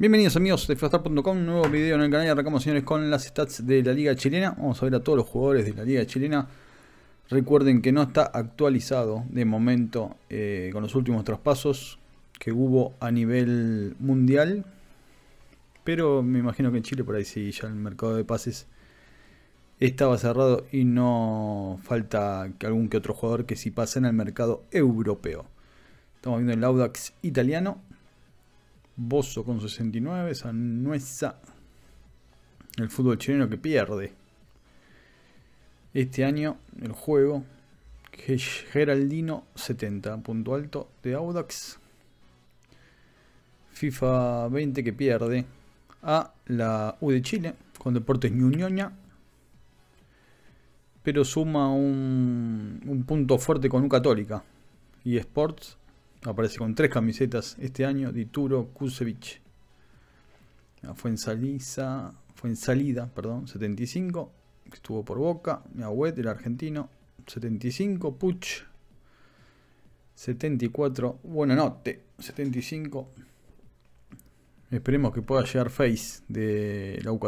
Bienvenidos amigos de Frastar.com, nuevo video en el canal. Y arrancamos señores con las stats de la liga chilena. Vamos a ver a todos los jugadores de la liga chilena. Recuerden que no está actualizado de momento eh, con los últimos traspasos que hubo a nivel mundial. Pero me imagino que en Chile por ahí sí, ya el mercado de pases estaba cerrado y no falta algún que otro jugador que sí pase en el mercado europeo. Estamos viendo el Audax italiano Bozo con 69, Sanuesa. El fútbol chileno que pierde. Este año el juego. Geraldino 70, punto alto de Audax. FIFA 20 que pierde a la U de Chile con Deportes Ñuñoña. Pero suma un, un punto fuerte con U Católica. Y Sports Aparece con tres camisetas este año. Dituro Kusevich. Fue en salida, fue en salida, perdón, 75. Estuvo por Boca. Miahuet, el argentino. 75. Puch. 74. Buenanote. 75. Esperemos que pueda llegar Face de la U.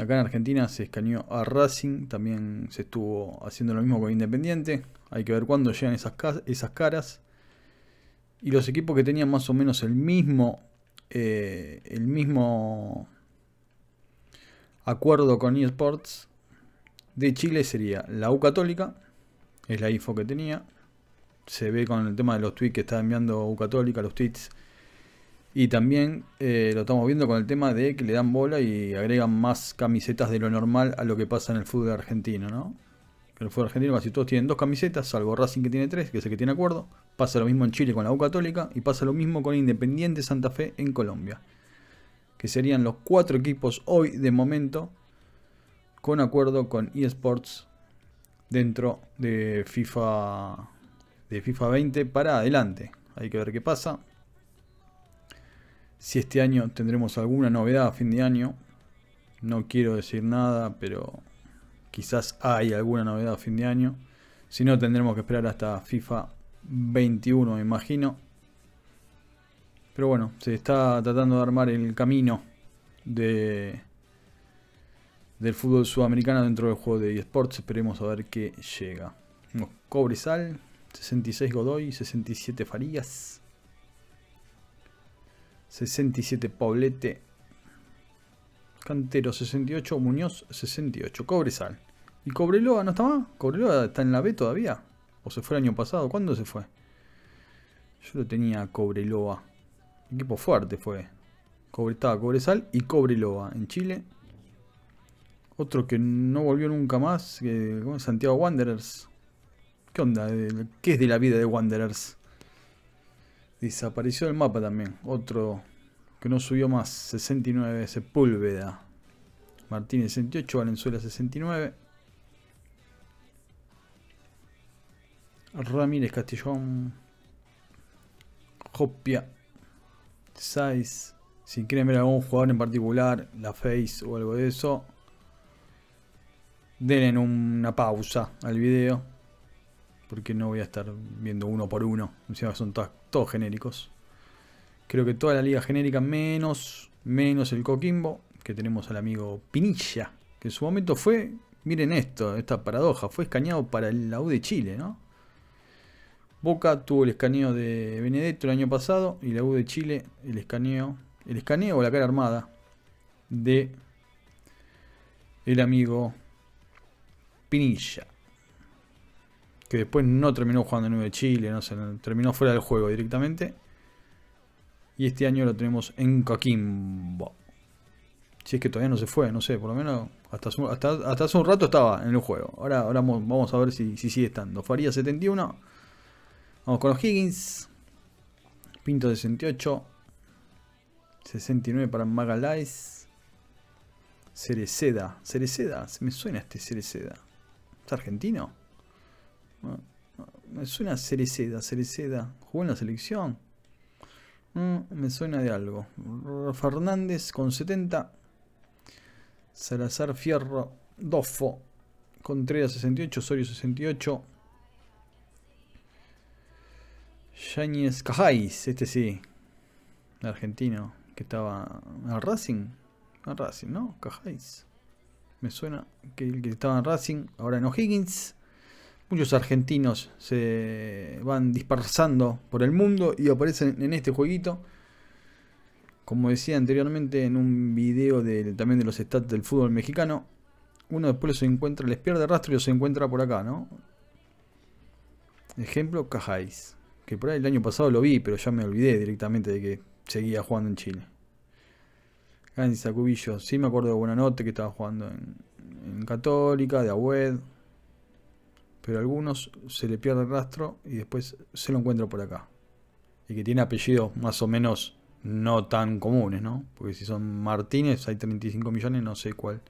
Acá en Argentina se escaneó a Racing, también se estuvo haciendo lo mismo con Independiente. Hay que ver cuándo llegan esas, esas caras. Y los equipos que tenían más o menos el mismo, eh, el mismo acuerdo con eSports de Chile sería la U Católica, es la info que tenía. Se ve con el tema de los tweets que está enviando U Católica, los tweets y también eh, lo estamos viendo con el tema de que le dan bola y agregan más camisetas de lo normal a lo que pasa en el fútbol argentino, ¿no? El fútbol argentino casi todos tienen dos camisetas, salvo Racing que tiene tres, que es el que tiene acuerdo. Pasa lo mismo en Chile con la U Católica y pasa lo mismo con Independiente Santa Fe en Colombia. Que serían los cuatro equipos hoy de momento con acuerdo con eSports dentro de FIFA de FIFA 20 para adelante. Hay que ver qué pasa si este año tendremos alguna novedad a fin de año. No quiero decir nada, pero quizás hay alguna novedad a fin de año. Si no, tendremos que esperar hasta FIFA 21, me imagino. Pero bueno, se está tratando de armar el camino de del fútbol sudamericano dentro del juego de eSports. Esperemos a ver qué llega. Cobresal, 66 Godoy, 67 Farías. 67 Paulete. Cantero 68, Muñoz 68, Cobresal. ¿Y Cobreloa no está más? ¿Cobreloa está en la B todavía? ¿O se fue el año pasado? ¿Cuándo se fue? Yo lo tenía Cobreloa. Equipo fuerte fue. Estaba Cobresal y Cobreloa en Chile. Otro que no volvió nunca más, que, Santiago Wanderers. ¿Qué onda? ¿Qué es de la vida de Wanderers? Desapareció el mapa también. Otro que no subió más. 69 Sepúlveda. Martínez 68. Valenzuela 69. Ramírez Castillón. Jopia. 6. Si quieren ver algún jugador en particular, la face o algo de eso, denle una pausa al video porque no voy a estar viendo uno por uno. Encima son todos, genéricos. Creo que toda la liga genérica menos, menos el Coquimbo, que tenemos al amigo Pinilla, que en su momento fue, miren esto, esta paradoja, fue escaneado para la U de Chile, ¿no? Boca tuvo el escaneo de Benedetto el año pasado y la U de Chile el escaneo, el escaneo o la cara armada de el amigo Pinilla que después no terminó jugando en 9 de Chile, no sé, terminó fuera del juego directamente. Y este año lo tenemos en Coquimbo. Si es que todavía no se fue, no sé, por lo menos hasta, hasta, hace un rato estaba en el juego. Ahora, ahora vamos a ver si, sigue estando. Faría 71. Vamos con los Higgins. Pinto 68. 69 para Magalais. Cereceda. Cereceda. Me suena este Cereceda. ¿Es argentino? Me suena Cereceda, Cereceda. ¿Jugó en la selección? Mm, me suena de algo. Fernández con 70. Salazar Fierro. Dofo. Contreras 68. Osorio 68. Yáñez Cajáis. Este sí. argentino que estaba en Racing. En Racing, ¿no? Cajáis. Me suena que el que estaba en Racing, ahora en O'Higgins. Muchos argentinos se van dispersando por el mundo y aparecen en este jueguito. Como decía anteriormente en un video de, también de los stats del fútbol mexicano, uno después se encuentra, les pierde rastro y se encuentra por acá, ¿no? Ejemplo, Cajáis. Que por ahí el año pasado lo vi, pero ya me olvidé directamente de que seguía jugando en Chile. Gandhi Sacubillo, sí me acuerdo de Buenanote que estaba jugando en, Católica, de Agüed. Pero a algunos se le pierde el rastro y después se lo encuentra por acá. Y que tiene apellidos más o menos no tan comunes, ¿no? Porque si son Martínez hay 35 millones, no sé cuál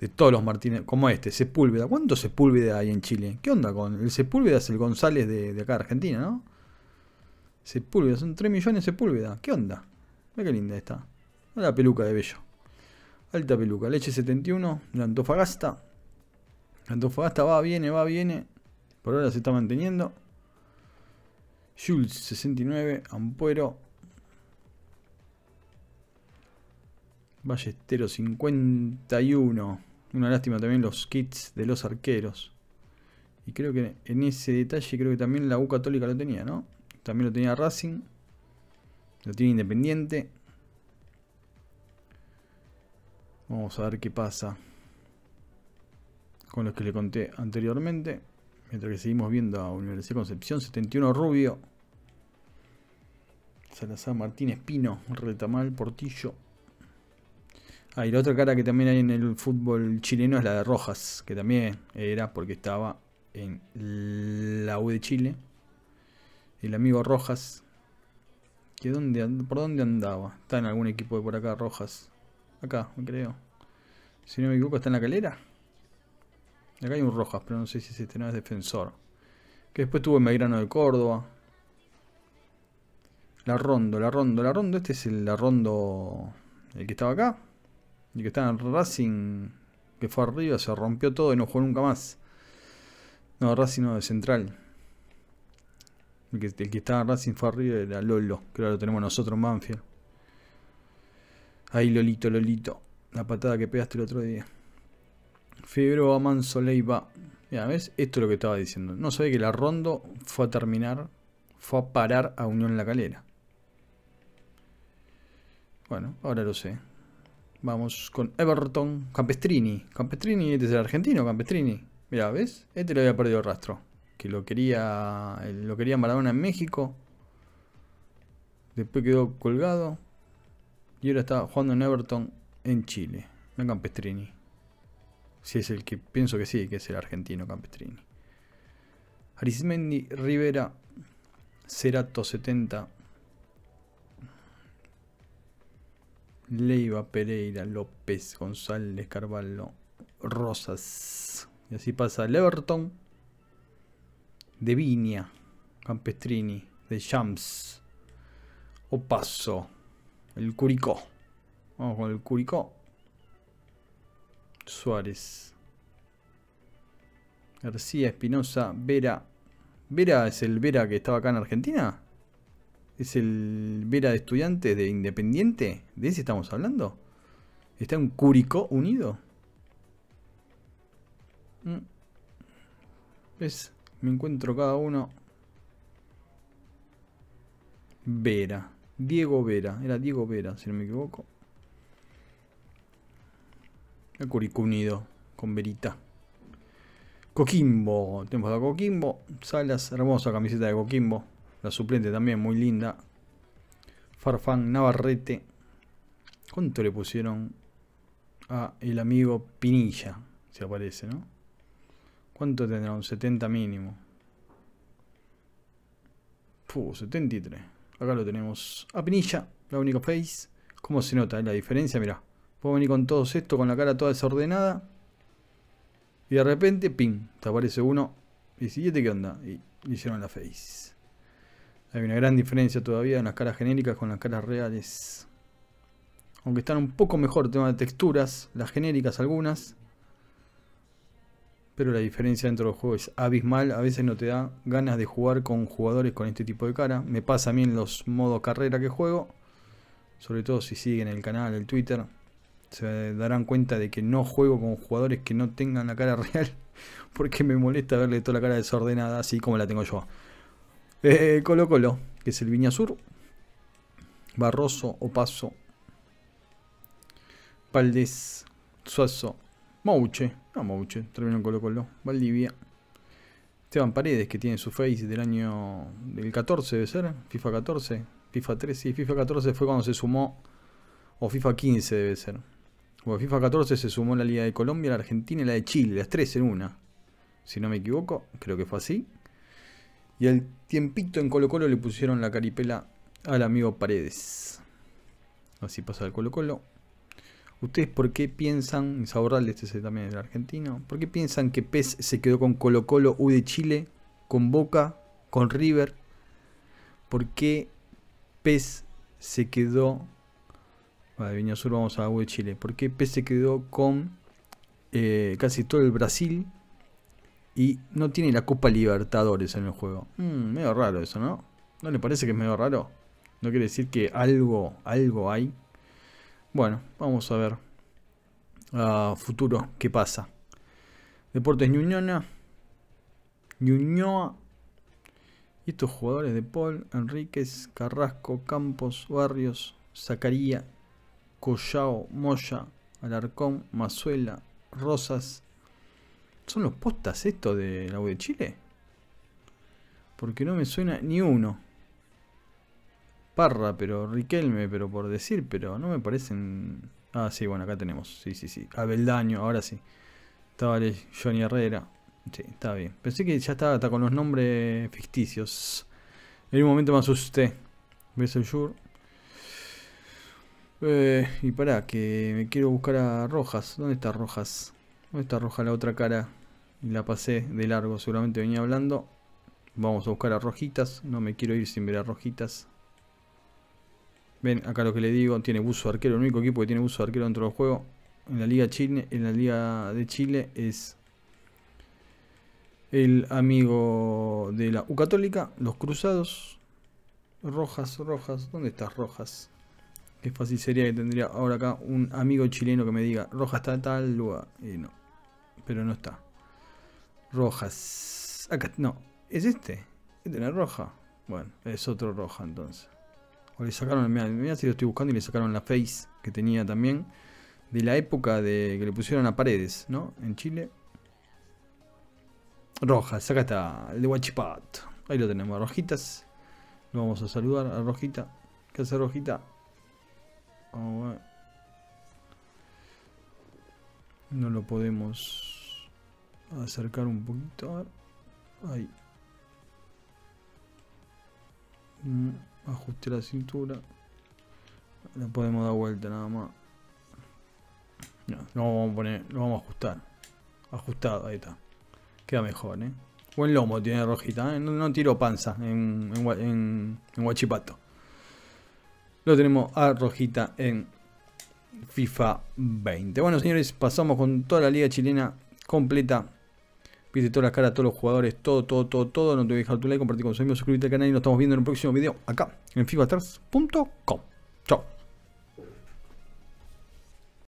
de todos los Martínez, como este, Sepúlveda. ¿Cuántos Sepúlveda hay en Chile? ¿Qué onda con el Sepúlveda? Es el González de, de acá de Argentina, ¿no? Sepúlveda, son 3 millones de Sepúlveda. ¿Qué onda? Mira qué linda está. La peluca de Bello. Alta peluca. Leche 71, la Antofagasta. Antofagasta va, viene, va, viene. Por ahora se está manteniendo. Jules 69, Ampuero. Ballestero 51. Una lástima también los kits de los arqueros. Y creo que en ese detalle creo que también la U Católica lo tenía, ¿no? También lo tenía Racing. Lo tiene Independiente. Vamos a ver qué pasa con los que le conté anteriormente. Mientras que seguimos viendo a Universidad Concepción, 71 Rubio. Salazar Martínez Pino, Retamal Portillo. Ah, y la otra cara que también hay en el fútbol chileno es la de Rojas, que también era porque estaba en la U de Chile. El amigo Rojas, que dónde, ¿por dónde andaba? Está en algún equipo de por acá, Rojas. Acá, creo. Si no me equivoco, está en la calera. Acá hay un Rojas, pero no sé si este no es defensor. Que después tuvo en Belgrano de Córdoba. La Rondo, la Rondo, la Rondo. Este es el la Rondo, el que estaba acá. El que estaba en Racing, que fue arriba, se rompió todo y no jugó nunca más. No, Racing no, de Central. El que, el que estaba en Racing fue arriba era Lolo, que lo tenemos nosotros en Banfield. Ahí Lolito, Lolito. La patada que pegaste el otro día. Fibro Manso Leiva. Ya ves, esto es lo que estaba diciendo. No sabía que la Rondo fue a terminar, fue a parar a Unión La Calera. Bueno, ahora lo sé. Vamos con Everton. Campestrini. Campestrini, este es el argentino, Campestrini. Mira, ¿ves? Este lo había perdido el rastro. Que lo quería. Lo quería Maradona en México. Después quedó colgado. Y ahora está jugando en Everton en Chile. No Campestrini. Si es el que pienso que sí, que es el argentino Campestrini. Arismendi Rivera. Cerato 70. Leiva, Pereira, López, González, Carvalho, Rosas. Y así pasa el Everton. De Viña, Campestrini, de Shams. Opaso, el Curicó. Vamos con el Curicó. Suárez. García, Espinosa, Vera. ¿Vera es el Vera que estaba acá en Argentina? ¿Es el Vera de estudiante de Independiente? ¿De ese estamos hablando? ¿Está un Curicó unido? Mm. ¿Ves? Me encuentro cada uno. Vera. Diego Vera. Era Diego Vera, si no me equivoco. El Curicó unido. Con Verita. Coquimbo. Tenemos a Coquimbo. Salas. Hermosa camiseta de Coquimbo. La suplente también, muy linda. Farfán Navarrete. ¿Cuánto le pusieron a el amigo Pinilla? Se aparece, ¿no? ¿Cuánto tendrá? Un 70 mínimo. Puh, 73. Acá lo tenemos a Pinilla, la única face. ¿Cómo se nota la diferencia? Mirá. Puedo venir con todo esto, con la cara toda desordenada. Y de repente, ping, te aparece uno. Y siguiente, ¿qué onda? Y hicieron la face. Hay una gran diferencia todavía en las caras genéricas con las caras reales. Aunque están un poco mejor el tema de texturas, las genéricas algunas. Pero la diferencia dentro del juego es abismal. A veces no te da ganas de jugar con jugadores con este tipo de cara. Me pasa a mí en los modos carrera que juego. Sobre todo si siguen el canal, el Twitter. Se darán cuenta de que no juego con jugadores que no tengan la cara real. Porque me molesta verle toda la cara desordenada así como la tengo yo. Eh, Colo Colo, que es el Viña Sur. Barroso, Opaso. Valdés, Suazo. Mouche. No Mouche, terminó en Colo Colo. Valdivia. Esteban Paredes, que tiene su face del año del 14, debe ser. FIFA 14. FIFA 13. y FIFA 14 fue cuando se sumó. O FIFA 15 debe ser. Bueno, FIFA 14 se sumó la Liga de Colombia, la Argentina y la de Chile, las tres en una. Si no me equivoco, creo que fue así. Y al tiempito en Colo Colo le pusieron la caripela al amigo Paredes. Así pasa el Colo Colo. ¿Ustedes por qué piensan, Insaurralde este también es el argentino, por qué piensan que PES se quedó con Colo Colo U de Chile, con Boca, con River? ¿Por qué PES se quedó Vale, Viña Sur vamos a U de Chile. ¿Por qué PES se quedó con eh, casi todo el Brasil y no tiene la Copa Libertadores en el juego? Mm, medio raro eso, ¿no? ¿No le parece que es medio raro? ¿No quiere decir que algo, algo hay? Bueno, vamos a ver a futuro qué pasa. Deportes Ñuñona. Ñuñoa. Y estos jugadores de Paul, Enríquez, Carrasco, Campos, Barrios, Zacaría, Collao, Moya, Alarcón, Mazuela, Rosas. ¿Son los postas estos de la U de Chile? Porque no me suena ni uno. Parra, pero Riquelme, pero por decir, pero no me parecen. Ah, sí, bueno, acá tenemos. Sí, sí, sí. Abeldaño, ahora sí. Estaba Johnny Herrera. Sí, está bien. Pensé que ya estaba hasta con los nombres ficticios. En un momento me asusté. ¿Ves el? Eh, y para que me quiero buscar a Rojas. ¿Dónde está Rojas? ¿Dónde está Rojas la otra cara? Y la pasé de largo, seguramente venía hablando. Vamos a buscar a Rojitas. No me quiero ir sin ver a Rojitas. Ven, acá lo que le digo, tiene buzo arquero. El único equipo que tiene buzo arquero dentro del juego en la Liga Chile, en la Liga de Chile es el amigo de la U Católica, los Cruzados. Rojas, Rojas, ¿dónde estás Rojas? Qué fácil sería que tendría ahora acá un amigo chileno que me diga, Rojas está en tal lugar. Y no, pero no está. Rojas. Acá, no, ¿es este? ¿Este no es roja? Bueno, es otro roja entonces. O le sacaron, mira, si lo estoy buscando y le sacaron la face que tenía también. De la época de que le pusieron a paredes, ¿no? En Chile. Rojas, acá está, el de Huachipat. Ahí lo tenemos, Rojitas. Lo vamos a saludar a Rojita. ¿Qué hace Rojita? No lo podemos acercar un poquito. Ahí. Mm, ajuste la cintura. La podemos dar vuelta nada más. No, lo vamos a poner, lo vamos a ajustar. Ajustado, ahí está. Queda mejor, ¿eh? Buen lomo tiene rojita, ¿eh? no, tiro panza en, en, en Guachipato. Lo tenemos a Rojita en FIFA 20. Bueno, señores, pasamos con toda la liga chilena completa. Viste todas las caras, todos los jugadores, todo, todo, todo, todo. No te a dejar tu like, compartir con tus amigos, suscríbete al canal y nos estamos viendo en un próximo video acá en FIFAstars.com. Chao.